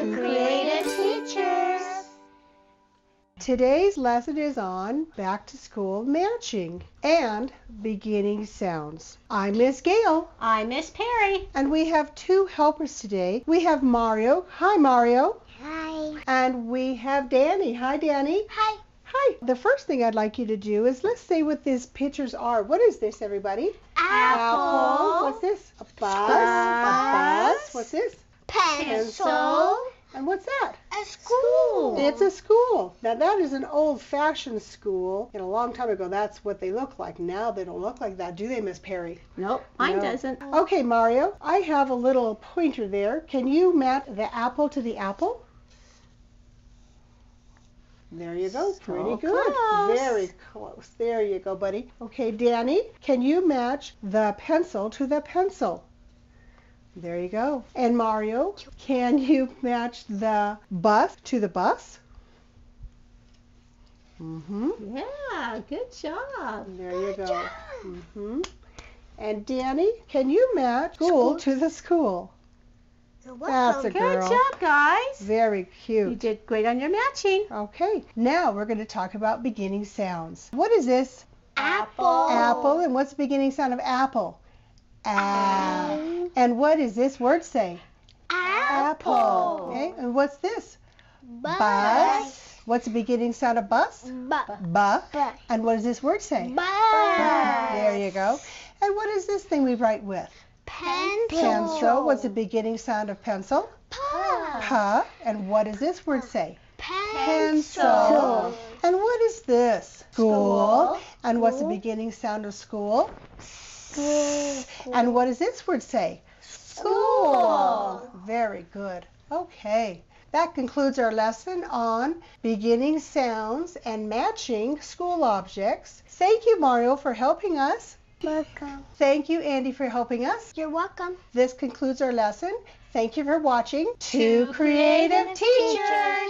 Two creative teachers. Today's lesson is on back to school matching and beginning sounds. I'm Miss Gail I'm Miss Perry. and we have two helpers today. We have Mario. Hi Mario. Hi. And we have Danny. Hi Danny. Hi. Hi. The first thing I'd like you to do is let's say what these pictures are. What is this everybody? Apple. What's this? A bus. A bus. What's this? Pencil. And what's that? A school. It's a school. Now that is an old-fashioned school. And a long time ago, that's what they look like. Now they don't look like that, do they, Miss Perry? Nope, mine No. doesn't. Okay, Mario, I have a little pointer there. Can you match the apple to the apple? There you go. Pretty good. close. Very close. There you go, buddy. Okay, Danny, can you match the pencil to the pencil? There you go. And Mario, can you match the bus to the bus? Mm-hmm. Yeah, good job. There you go. Mm-hmm. And Danny, can you match school School. to the school? That's a Good girl. job, guys. Very cute. You did great on your matching. Okay, now we're going to talk about beginning sounds. What is this? apple. Apple. And what's the beginning sound of apple? Ah. And what does this word say? Apple. Okay, and what's this? Bus. What's the beginning sound of bus? Bu-. Bus. And what does this word say? Bus. There you go. And what is this thing we write with? Pencil. Pencil. What's the beginning sound of pencil? Pa. Pa. And what does this word say? Pencil. And what is this? School. School. And what's the beginning sound of school? School. And what does this word say? Very good. Okay. That concludes our lesson on beginning sounds and matching school objects. Thank you, Mario, for helping us. Welcome. Thank you, Andy, for helping us. You're welcome. This concludes our lesson. Thank you for watching. Two creative teachers. Yay!